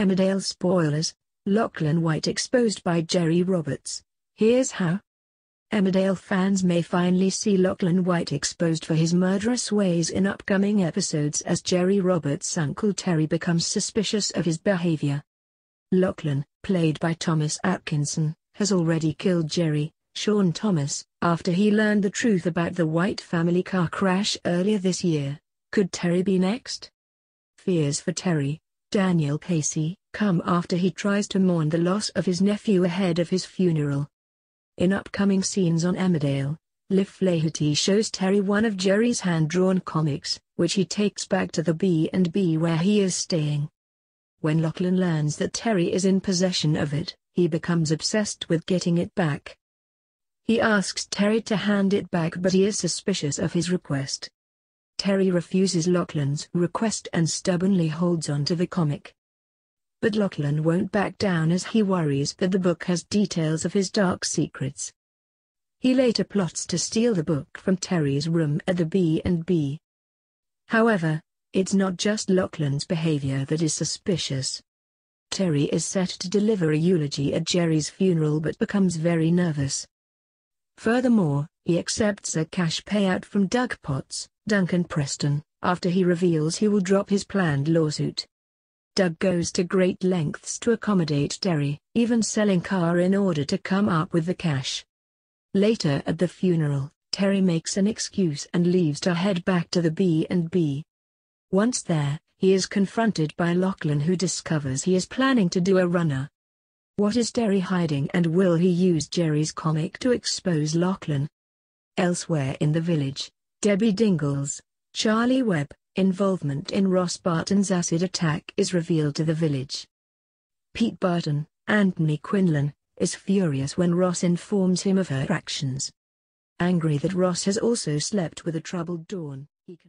Emmerdale spoilers, Lachlan White exposed by Gerry Roberts. Here's how. Emmerdale fans may finally see Lachlan White exposed for his murderous ways in upcoming episodes as Gerry Roberts' uncle Terry becomes suspicious of his behavior. Lachlan, played by Thomas Atkinson, has already killed Gerry, Shaun Thomas, after he learned the truth about the White family car crash earlier this year. Could Terry be next? Fears for Terry, Daniel Casey, come after he tries to mourn the loss of his nephew ahead of his funeral. In upcoming scenes on Emmerdale, Liv Flaherty shows Terry one of Gerry's hand-drawn comics, which he takes back to the B&B where he is staying. When Lachlan learns that Terry is in possession of it, he becomes obsessed with getting it back. He asks Terry to hand it back but he is suspicious of his request. Terry refuses Lachlan's request and stubbornly holds on to the comic. But Lachlan won't back down as he worries that the book has details of his dark secrets. He later plots to steal the book from Terry's room at the B&B. However, it's not just Lachlan's behavior that is suspicious. Terry is set to deliver a eulogy at Gerry's funeral but becomes very nervous. Furthermore, he accepts a cash payout from Doug Potts, Duncan Preston, after he reveals he will drop his planned lawsuit. Doug goes to great lengths to accommodate Terry, even selling car in order to come up with the cash. Later at the funeral, Terry makes an excuse and leaves to head back to the B&B. Once there, he is confronted by Lachlan who discovers he is planning to do a runner. What is Terry hiding and will he use Gerry's comic to expose Lachlan? Elsewhere in the village, Debbie Dingle's, Charlie Webb, involvement in Ross Barton's acid attack is revealed to the village. Pete Barton, Anthony Quinlan, is furious when Ross informs him of her actions. Angry that Ross has also slept with a troubled Dawn, he can